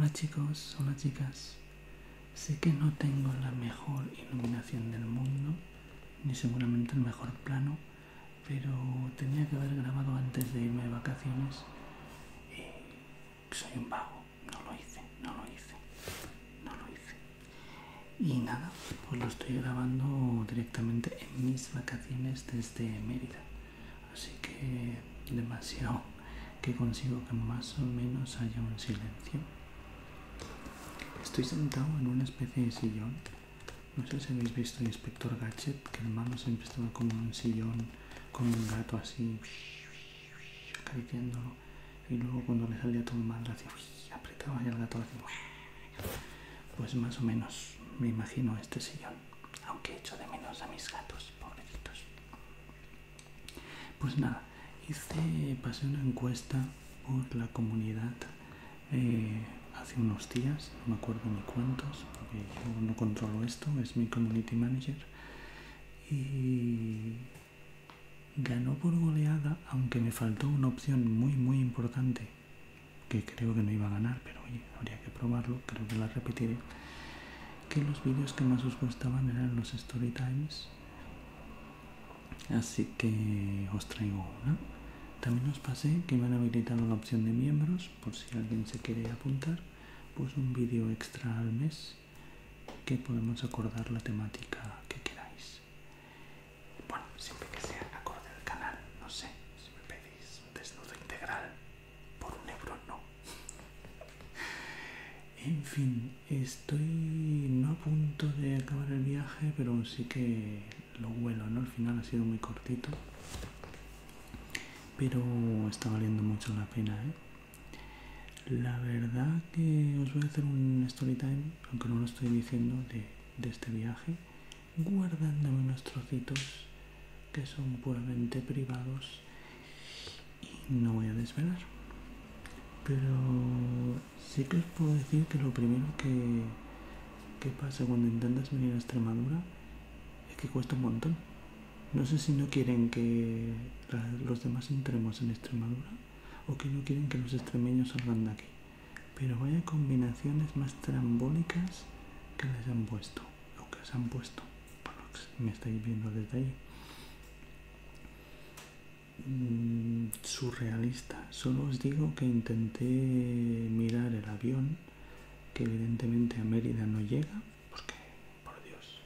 Hola chicos, hola chicas. Sé que no tengo la mejor iluminación del mundo, ni seguramente el mejor plano, pero tenía que haber grabado antes de irme de vacaciones y soy un vago. No lo hice, no lo hice, no lo hice. Y nada, pues lo estoy grabando directamente en mis vacaciones desde Mérida. Así que demasiado que consigo que más o menos haya un silencio. Estoy sentado en una especie de sillón. No sé si habéis visto Inspector Gadget, que el malo siempre estaba como en un sillón con un gato así acariciándolo. Y luego cuando le salía todo mal, hacía apretaba y el gato hacía Pues más o menos me imagino este sillón. Aunque echo de menos a mis gatos, pobrecitos. Pues nada, hice, pasé una encuesta por la comunidad eh, hace unos días, no me acuerdo ni cuántos, porque yo no controlo esto, es mi community manager. Y ganó por goleada, aunque me faltó una opción muy muy importante, que creo que no iba a ganar, pero oye, habría que probarlo, creo que la repetiré, que los vídeos que más os gustaban eran los story times. Así que os traigo una. También os pasé que me han habilitado la opción de miembros, por si alguien se quiere apuntar, pues un vídeo extra al mes que podemos acordar la temática que queráis. Bueno, siempre que sea acorde al canal, no sé, si me pedís un desnudo integral por un euro, no. en fin, estoy no a punto de acabar el viaje, pero sí que lo huelo, ¿no? Al final ha sido muy cortito pero está valiendo mucho la pena. ¿eh? La verdad que os voy a hacer un story time, aunque no lo estoy diciendo, de, este viaje, guardándome unos trocitos que son puramente privados y no voy a desvelar. Pero sí que os puedo decir que lo primero que pasa cuando intentas venir a Extremadura es que cuesta un montón no sé si no quieren que los demás entremos en Extremadura o que no quieren que los extremeños salgan de aquí. Pero vaya combinaciones más trambólicas que les han puesto, o que les han puesto, por lo que me estáis viendo desde ahí. Mm, surrealista. Solo os digo que intenté mirar el avión, que evidentemente a Mérida no llega, porque, por Dios,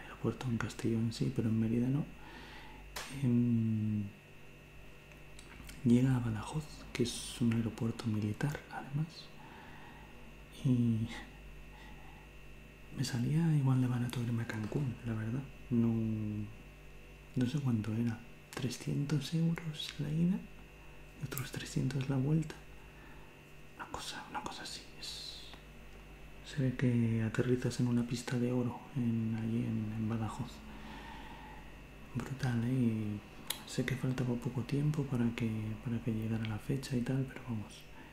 aeropuerto en Castellón sí, pero en Mérida no llega a Badajoz, que es un aeropuerto militar además, y me salía igual de barato irme a Cancún, la verdad. No, no sé cuánto era, 300 euros la ida otros 300 la vuelta. Una cosa, una cosa así. se ve que aterrizas en una pista de oro allí en Badajoz brutal ¿eh? Sé que faltaba poco tiempo para que para que llegara la fecha y tal pero vamos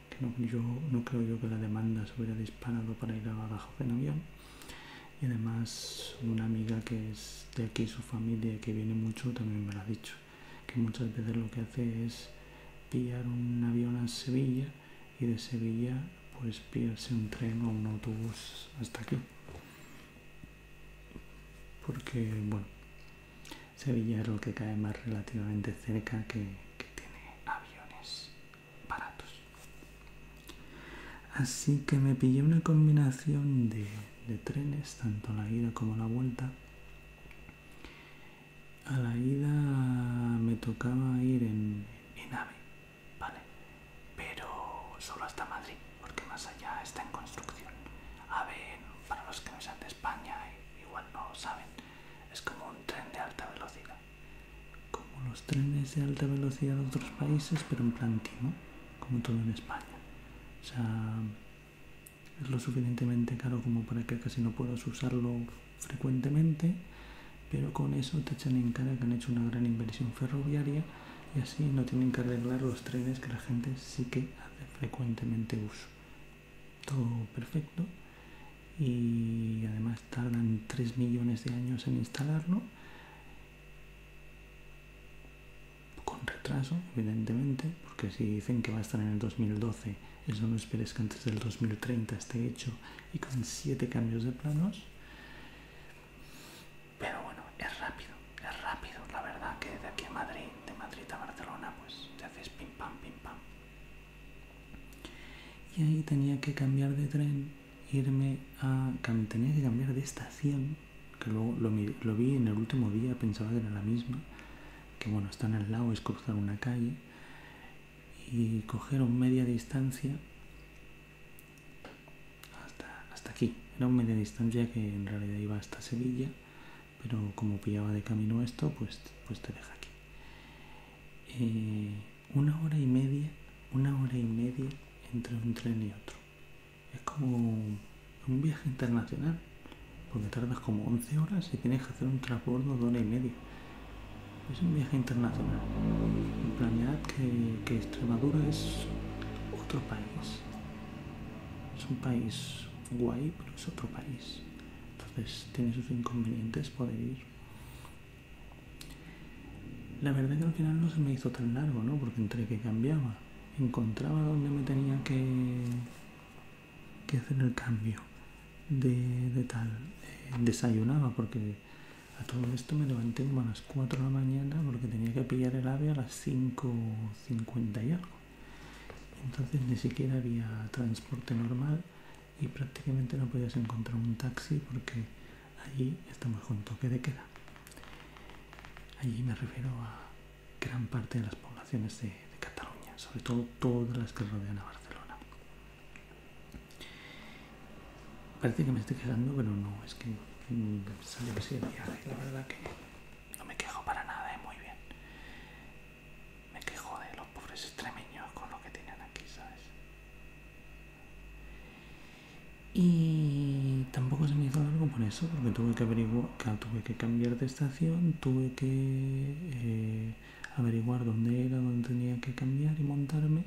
que no yo no creo yo que la demanda se hubiera disparado para ir a Badajoz en avión. Y además una amiga que es de aquí su familia que viene mucho también me lo ha dicho que muchas veces lo que hace es pillar un avión a Sevilla y de Sevilla pues pillarse un tren o un autobús hasta aquí. Porque bueno Sevilla es lo que cae más relativamente cerca que, tiene aviones baratos. Así que me pillé una combinación de, trenes, tanto la ida como la vuelta. A la ida me tocaba ir en, en AVE, ¿vale? Pero solo hasta Madrid, porque más allá está en construcción. AVE, para los que no sean de España, igual no lo saben, es como un tren de alta velocidad. Como los trenes de alta velocidad de otros países, pero en plan timo, como todo en España. O sea, es lo suficientemente caro como para que casi no puedas usarlo frecuentemente, pero con eso te echan en cara que han hecho una gran inversión ferroviaria y así no tienen que arreglar los trenes que la gente sí que hace frecuentemente uso. Todo perfecto y además tardan 3 millones de años en instalarlo con evidentemente porque si dicen que va a estar en el 2012 Eso no esperes que antes del 2030 esté hecho y con siete cambios de planos. Pero bueno, es rápido, es rápido. La verdad que de aquí a Madrid, de Madrid a Barcelona, pues te haces pim pam, pim pam. Y ahí tenía que cambiar de tren, irme a... Tenía que cambiar de estación, que luego lo vi en el último día, pensaba que era la misma. Que bueno, está en el lado, es cruzar una calle y coger un media distancia hasta, hasta aquí. Era un media distancia que en realidad iba hasta Sevilla, pero como pillaba de camino esto, pues, pues te deja aquí. Eh, una hora y media, una hora y media entre un tren y otro. Es como un viaje internacional, porque tardas como 11 horas y tienes que hacer un transbordo de hora y media. Es un viaje internacional. Planead que, que Extremadura es otro país. Es un país guay, pero es otro país. Entonces tiene sus inconvenientes poder ir. La verdad que al final no se me hizo tan largo, ¿no? Porque entre que cambiaba, encontraba donde me tenía que, que hacer el cambio de, de tal. Eh, desayunaba porque a todo esto me levanté como a las 4 de la mañana porque tenía que pillar el ave a las 5.50 y algo. Entonces ni siquiera había transporte normal y prácticamente no podías encontrar un taxi porque allí estamos con toque de queda. Allí me refiero a gran parte de las poblaciones de, de Cataluña, sobre todo todas las que rodean a Barcelona. Parece que me estoy quedando, pero no, es que La verdad que no me quejo para nada, ¿eh? muy bien. Me quejo de los pobres extremeños con lo que tienen aquí, ¿sabes? Y tampoco se me hizo algo por eso, porque tuve que averiguar, tuve que cambiar de estación, tuve que eh, averiguar dónde era, dónde tenía que cambiar y montarme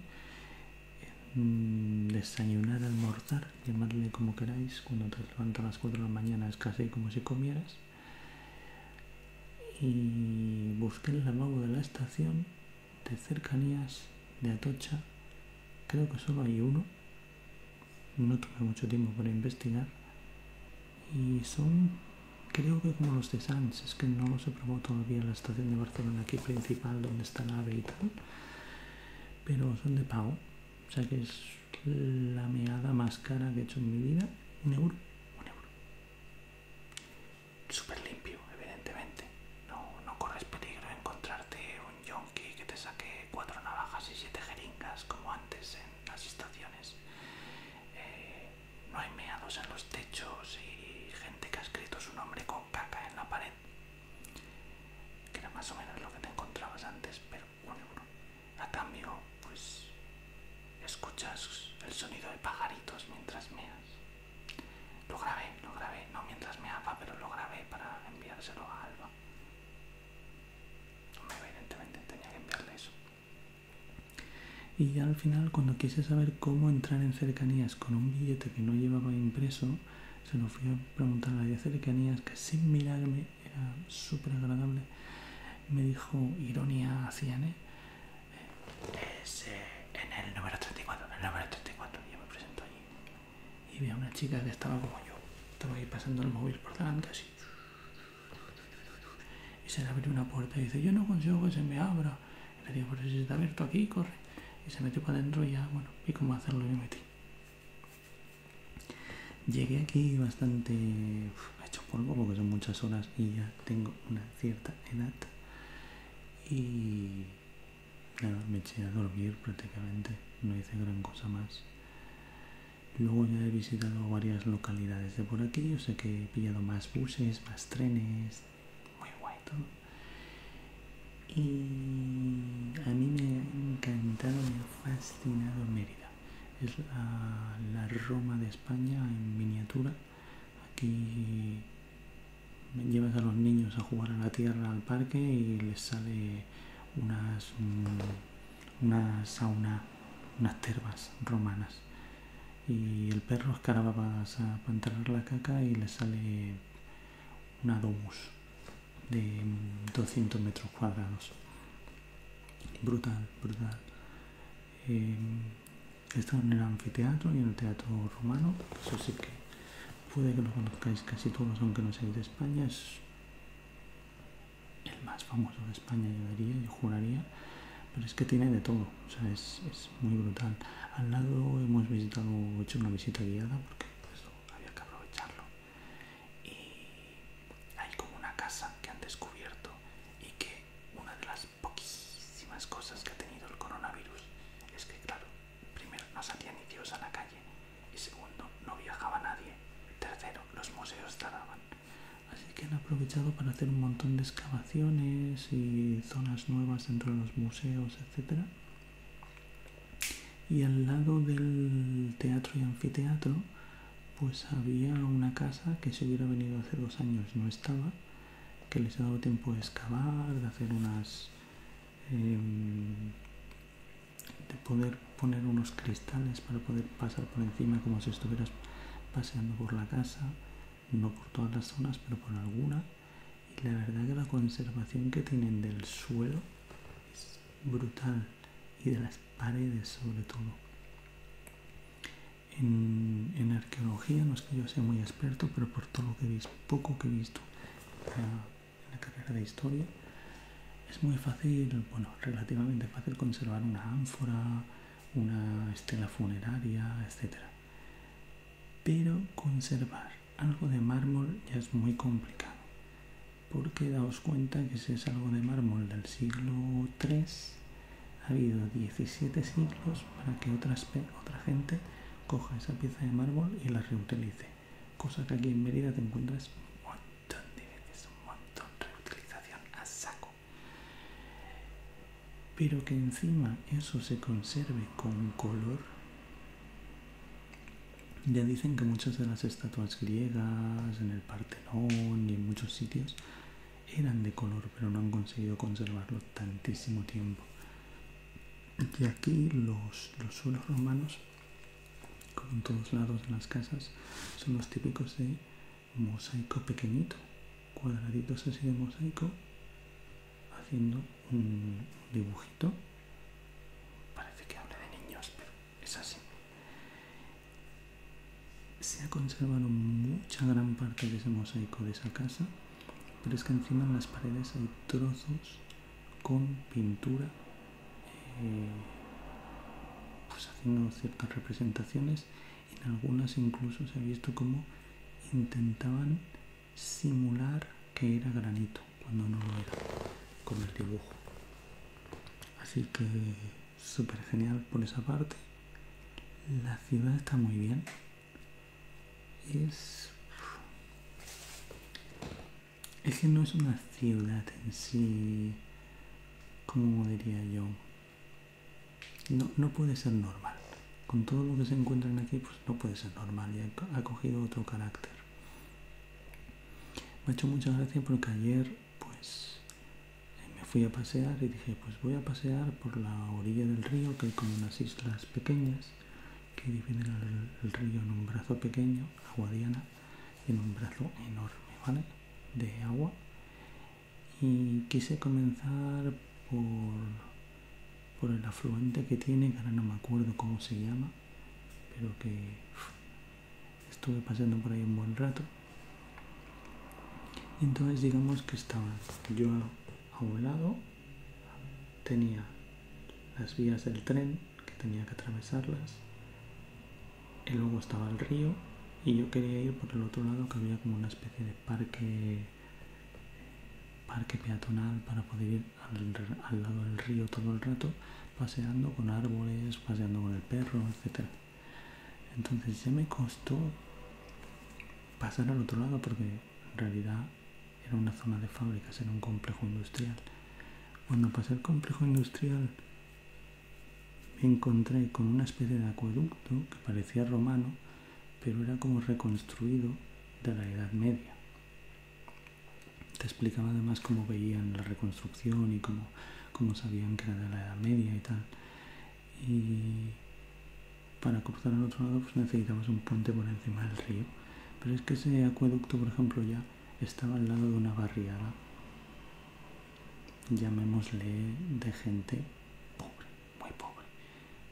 desayunar, almorzar, llamarle como queráis, cuando te levantas a las 4 de la mañana es casi como si comieras. Y busqué el lavabo de la estación de cercanías de Atocha. Creo que solo hay uno. No tuve mucho tiempo para investigar. Y son, creo que como los de Sans, es que no los he probado todavía en la estación de Barcelona aquí principal, donde está la AVE y tal. Pero son de pago o sea que es la meada más cara que he hecho en mi vida. Un euro. Un euro. Súper limpio, evidentemente. No, no corres peligro encontrarte un yonki que te saque cuatro navajas y siete jeringas como antes en las estaciones. Eh, no hay meados en los techos y gente que ha escrito su nombre con caca en la pared. Que era más o menos lo que te encontrabas antes, pero un euro. A cambio, pues escuchas el sonido de pajaritos mientras meas. Lo grabé, lo grabé, no mientras meaba, pero lo grabé para enviárselo a Alba. Evidentemente tenía que enviarle eso. Y al final, cuando quise saber cómo entrar en cercanías con un billete que no llevaba impreso, se lo fui a preguntar a la de cercanías, que sin mirarme era súper agradable. Me dijo, ironía hacían, ¿eh? Ese en el número 34, en el número 34, yo me presento allí. Y vi a una chica que estaba como yo, estaba ahí pasando el móvil por delante así. Y se le abrió una puerta y dice, yo no consigo que se me abra. Y le digo, pero si está abierto aquí, corre. Y se metió para adentro y ya, bueno, vi cómo hacerlo y me metí. Llegué aquí bastante hecho polvo porque son muchas horas y ya tengo una cierta edad. Y Claro, me eché a dormir prácticamente, no hice gran cosa más. Luego ya he visitado varias localidades de por aquí, yo sé que he pillado más buses, más trenes, muy guay todo. Y a mí me ha encantado, me ha fascinado Mérida. Es la, Roma de España en miniatura. Aquí llevas a los niños a jugar a la tierra al parque y les sale unas, una sauna, unas termas romanas. Y el perro escaraba para, enterrar la caca y le sale una domus de 200 metros cuadrados. Brutal, brutal. Em, He en el anfiteatro y en el teatro romano, eso sí que puede que lo conozcáis casi todos, aunque no seáis de España, es el más famoso de España, yo diría, yo juraría, pero es que tiene de todo, o sea, es, es muy brutal. Al lado hemos visitado, hecho una visita guiada, porque pues, había que aprovecharlo, y hay como una casa que han descubierto y que una de las poquísimas cosas que ha tenido el coronavirus es que, claro, primero no salía ni Dios a la calle y segundo no viajaba nadie, tercero los museos cerraban. Así que han aprovechado para hacer un montón de excavaciones y zonas nuevas dentro de los museos, etc. Y al lado del teatro y anfiteatro, pues había una casa que si hubiera venido hace dos años no estaba, que les ha dado tiempo de excavar, de hacer unas... Em, de poder poner unos cristales para poder pasar por encima como si estuvieras paseando por la casa, no por todas las zonas, pero por alguna. La verdad que la conservación que tienen del suelo es brutal y de las paredes sobre todo. En, en arqueología no es que yo sea muy experto, pero por todo lo que he visto, poco que he visto en la carrera de historia, es muy fácil, bueno, relativamente fácil conservar una ánfora, una estela funeraria, etc. Pero conservar algo de mármol ya es muy complicado, porque daos cuenta que si es algo de mármol del siglo III, ha habido 17 siglos para que otra gente coja esa pieza de mármol y la reutilice, cosa que aquí en Mérida te encuentras pero que encima eso se conserve con color. Ya dicen que muchas de las estatuas griegas en el Partenón y en muchos sitios eran de color, pero no han conseguido conservarlo tantísimo tiempo. Y aquí los, los suelos romanos, como en todos lados de las casas, son los típicos de mosaico pequeñito, cuadraditos así de mosaico, haciendo un dibujito. Parece que hable de niños, pero es así. Se ha conservado mucha gran parte de ese mosaico de esa casa, pero es que encima en las paredes hay trozos con pintura, eh, pues haciendo ciertas representaciones. En algunas incluso se ha visto como intentaban simular que era granito cuando no lo era con el dibujo. Así que súper genial por esa parte. La ciudad está muy bien. Es... Es que no es una ciudad en sí, como diría yo, no, no puede ser normal. Con todo lo que se encuentran aquí, pues no puede ser normal y ha, cogido otro carácter. Me ha hecho mucha gracia porque ayer, pues, fui a pasear y dije, pues voy a pasear por la orilla del río, que hay como unas islas pequeñas que dividen el, río en un brazo pequeño, Aguadiana, y en un brazo enorme, ¿vale? De agua. Y quise comenzar por, por el afluente que tiene, que ahora no me acuerdo cómo se llama, pero que estuve paseando por ahí un buen rato. Entonces digamos que estaba yo a un lado tenía las vías del tren que tenía que atravesarlas y luego estaba el río y yo quería ir por el otro lado que había como una especie de parque parque peatonal para poder ir al, lado del río todo el rato paseando con árboles, paseando con el perro, etc. Entonces ya me costó pasar al otro lado porque en realidad era una zona de fábricas, era un complejo industrial. Cuando pasé el complejo industrial me encontré con una especie de acueducto que parecía romano, pero era como reconstruido de la Edad Media. Te explicaba además cómo veían la reconstrucción y cómo, cómo sabían que era de la Edad Media y tal. Y para cruzar al otro lado pues necesitabas un puente por encima del río. Pero es que ese acueducto, por ejemplo, ya estaba al lado de una barriada, llamémosle de gente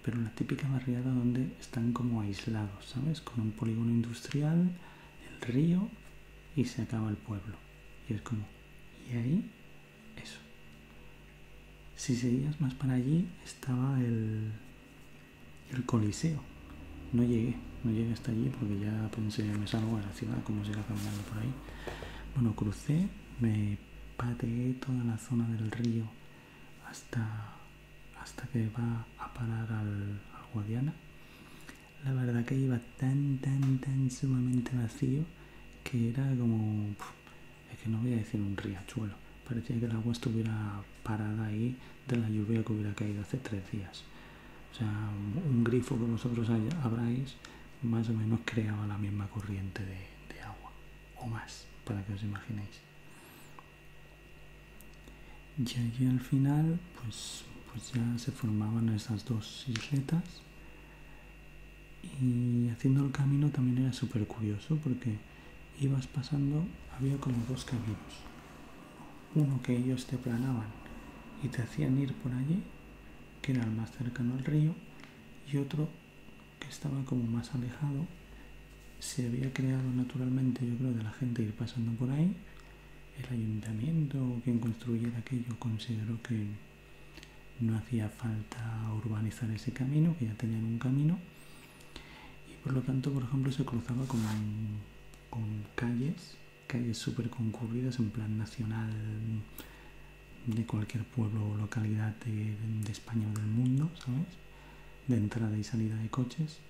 pero la típica barriada donde están como aislados, ¿sabes? Con un polígono industrial, el río y se acaba el pueblo. Y es como, y ahí, eso. Si seguías más para allí, estaba el, el Coliseo. No llegué, no llegué hasta allí porque ya pensé, me salgo de la ciudad, como era caminando por ahí. Bueno, crucé, me pateé toda la zona del río hasta, hasta que va parar al, Guadiana. La verdad que iba tan, tan, tan sumamente vacío que era como, es que no voy a decir un riachuelo, parecía que el agua estuviera parada ahí de la lluvia que hubiera caído hace tres días. O sea, un grifo que vosotros habráis más o menos creaba la misma corriente de agua, o más, para que os imaginéis. Y allí al final, pues, pues ya se formaban esas dos isletas. Y haciendo el camino también era súper curioso porque ibas pasando, había como dos caminos. Uno que ellos te planaban y te hacían ir por allí, que era el más cercano al río, y otro que estaba como más alejado. Se había creado naturalmente, yo creo, de la gente ir pasando por ahí el ayuntamiento o quien construyera aquello consideró que no hacía falta urbanizar ese camino, que ya tenían un camino, y por lo tanto, por ejemplo, se cruzaba con, con calles, calles súper concurridas en plan nacional de cualquier pueblo o localidad de, de, España o del mundo, ¿sabes? De entrada y salida de coches.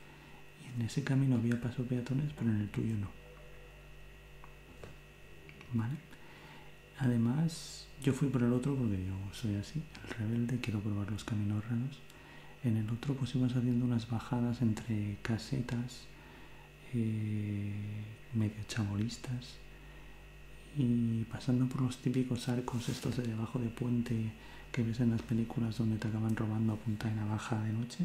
Y en ese camino había paso peatones, pero en el tuyo no. ¿Vale? Además, yo fui por el otro porque yo soy así, el rebelde, quiero probar los caminos raros. En el otro pues ibas haciendo unas bajadas entre casetas, eh, medio chabolistas y pasando por los típicos arcos estos de debajo de puente que ves en las películas donde te acaban robando a punta de navaja de noche.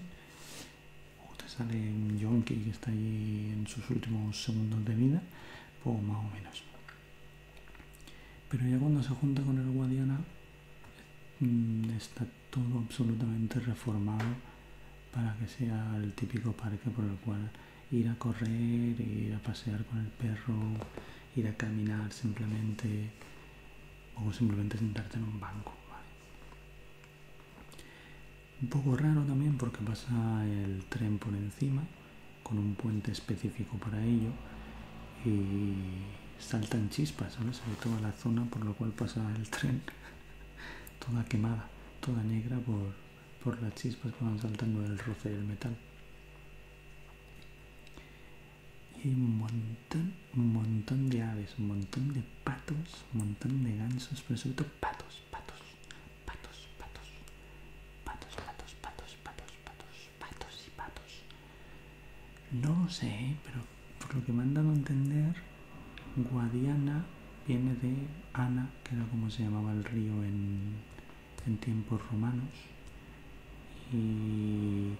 O te sale un yonki que está ahí en sus últimos segundos de vida, pues más o menos. Pero ya cuando se junta con el Guadiana mm, está todo absolutamente reformado para que sea el típico parque por el cual ir a correr, ir a pasear con el perro, ir a caminar simplemente o simplemente sentarte en un banco. Un poco raro también porque pasa el tren por encima con un puente específico para ello y saltan chispas, ¿sabes? Hay toda la zona por la cual pasa el tren, toda quemada, toda negra por, por las chispas que van saltando del roce del metal. Y hay un montón, un montón de aves, un montón de patos, un montón de gansos, pero sobre todo patos, patos, patos, patos, patos, patos, patos, patos, y patos. No sé, pero por lo que me han dado a entender, Guadiana viene de Ana, que era como se llamaba el río en, tiempos romanos. Y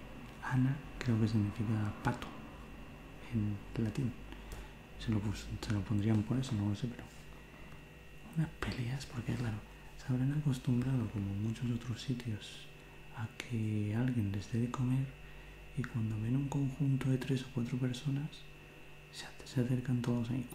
Ana creo que significa pato en latín. Se lo, se lo pondrían por eso, no lo sé, pero unas peleas, porque claro, se habrán acostumbrado, como muchos otros sitios, a que alguien les dé de comer y cuando ven un conjunto de tres o cuatro personas, se, se acercan todos ahí.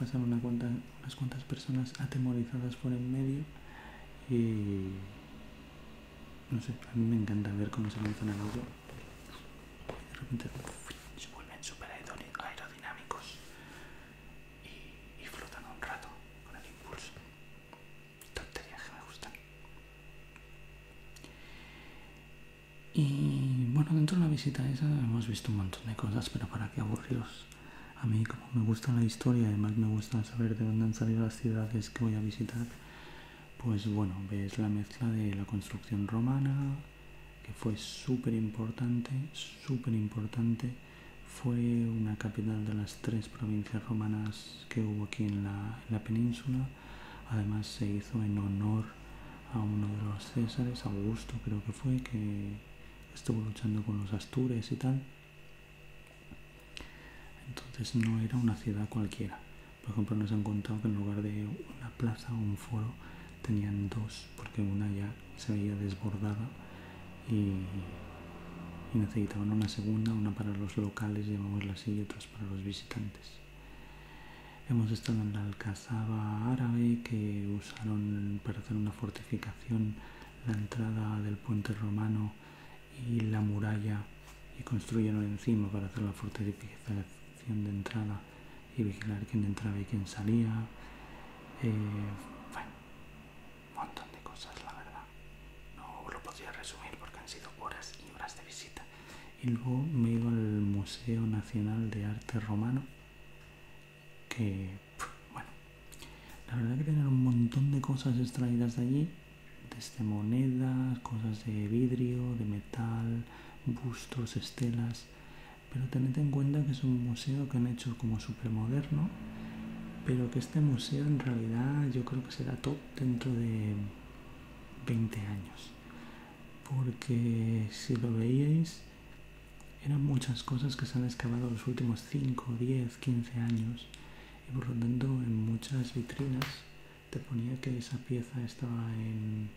Pasan una unas cuantas personas atemorizadas por en medio y no sé, a mí me encanta ver cómo se lanzan al agua. De repente se vuelven súper aerodinámicos y, y, flotan un rato con el impulso. Tonterías que me gustan. Y bueno, dentro de la visita esa hemos visto un montón de cosas, pero para qué aburridos a mí como me gusta la historia, además me gusta saber de dónde han salido las ciudades que voy a visitar, pues bueno, ves la mezcla de la construcción romana, que fue súper importante, súper importante. Fue una capital de las tres provincias romanas que hubo aquí en la, en la península. Además se hizo en honor a uno de los Césares, Augusto creo que fue, que estuvo luchando con los Astures y tal. Entonces no era una ciudad cualquiera. Por ejemplo, nos han contado que en lugar de una plaza o un foro tenían dos, porque una ya se veía desbordada y, necesitaban una segunda, una para los locales, llamémosla así, y otras para los visitantes. Hemos estado en la Alcazaba árabe que usaron para hacer una fortificación la entrada del puente romano y la muralla y construyeron encima para hacer la fortificación de entrada y vigilar quién entraba y quién salía. Eh, bueno, un montón de cosas, la verdad. No lo podría resumir porque han sido horas y horas de visita. Y luego me he ido al Museo Nacional de Arte Romano, que, bueno, la verdad que tienen un montón de cosas extraídas de allí, desde monedas, cosas de vidrio, de metal, bustos, estelas pero tened en cuenta que es un museo que han hecho como súper moderno, pero que este museo en realidad yo creo que será top dentro de 20 años. Porque si lo veíais, eran muchas cosas que se han excavado los últimos 5, 10, 15 años. Y por lo tanto, en muchas vitrinas te ponía que esa pieza estaba en,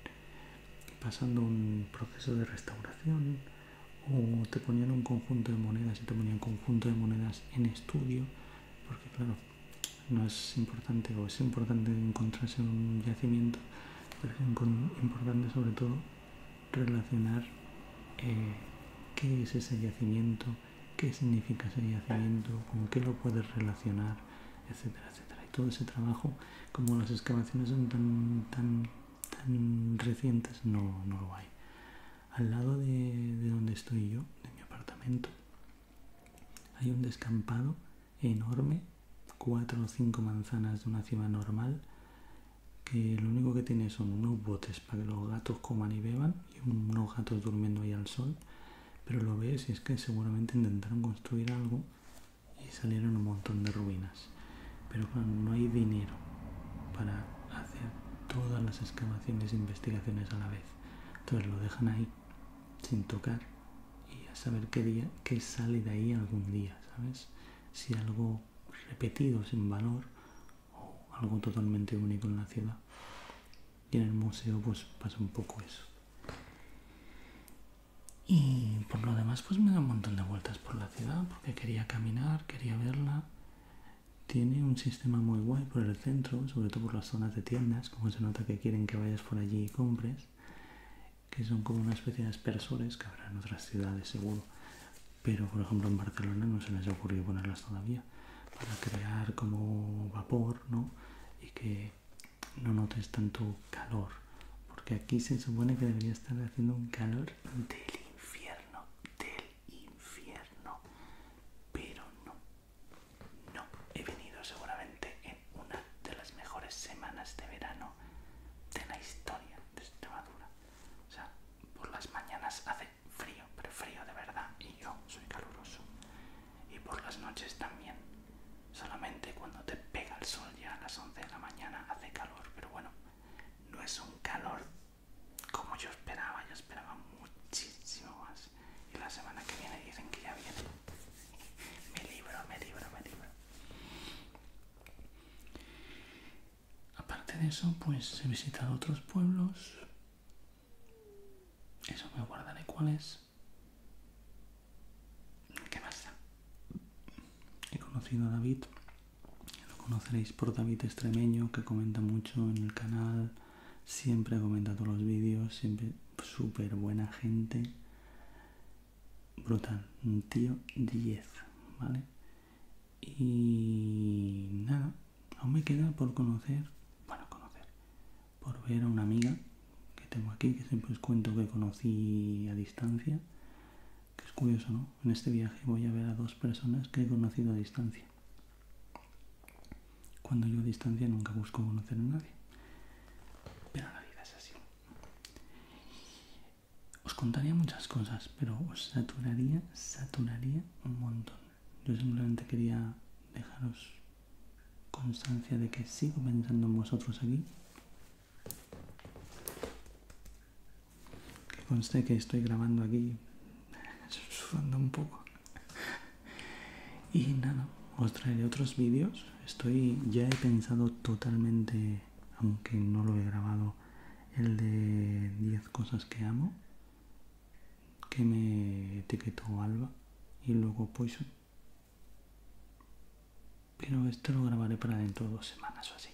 pasando un proceso de restauración o te ponían un conjunto de monedas y te ponían un conjunto de monedas en estudio, porque claro, no es importante o es importante encontrarse en un yacimiento, pero es importante sobre todo relacionar eh, qué es ese yacimiento, qué significa ese yacimiento, con qué lo puedes relacionar, etcétera, etcétera. Y todo ese trabajo, como las excavaciones son tan, tan, tan recientes, no, no lo hay al lado de, donde estoy yo, de mi apartamento, hay un descampado enorme, cuatro o cinco manzanas de una cima normal, que lo único que tiene son unos botes para que los gatos coman y beban y unos gatos durmiendo ahí al sol, pero lo ves y es que seguramente intentaron construir algo y salieron un montón de ruinas. Pero claro, no hay dinero para hacer todas las excavaciones e investigaciones a la vez. Entonces lo dejan ahí sin tocar y a saber qué día, qué sale de ahí algún día, ¿sabes? Si algo repetido sin valor o algo totalmente único en la ciudad. Y en el museo pues pasa un poco eso. Y por lo demás pues me da un montón de vueltas por la ciudad porque quería caminar, quería verla. Tiene un sistema muy guay por el centro, sobre todo por las zonas de tiendas, como se nota que quieren que vayas por allí y compres que son como una especie de aspersores que habrá en otras ciudades seguro. Pero por ejemplo en Barcelona no se les ha ocurrido ponerlas todavía para crear como vapor, ¿no? Y que no notes tanto calor. Porque aquí se supone que debería estar haciendo un calor del infierno, del infierno. Pero no, no. He venido seguramente en una de las mejores semanas de verano de la historia de Extremadura. O sea, por las mañanas hace frío, pero frío de verdad, y yo soy caluroso. Y por las noches también. Solamente cuando te pega el sol ya a las 11 de la mañana hace calor, pero bueno, no es un calor como yo esperaba, yo esperaba muchísimo más. Y la semana que viene dicen que ya viene. me libro, me libro, me libro. Aparte de eso, pues he visitado otros pueblos. Eso me guardaré cuáles. ¿Qué más He conocido a David. Conoceréis por David Extremeño, que comenta mucho en el canal. Siempre comenta todos los vídeos. Siempre súper buena gente. Brutal. Un tío 10, ¿vale? Y nada, aún me queda por conocer, bueno, conocer, por ver a una amiga que tengo aquí, que siempre os cuento que conocí a distancia, que es curioso, ¿no? En este viaje voy a ver a dos personas que he conocido a distancia. Cuando yo a distancia nunca busco conocer a nadie. Pero la vida es así. Os contaría muchas cosas, pero os saturaría, saturaría un montón. Yo simplemente quería dejaros constancia de que sigo pensando en vosotros aquí. Que conste que estoy grabando aquí sudando un poco. Y nada, os traeré otros vídeos. Estoy, ya he pensado totalmente, aunque no lo he grabado, el de 10 cosas que amo, que me etiquetó Alba y luego Poison. Pero esto lo grabaré para dentro de dos semanas o así.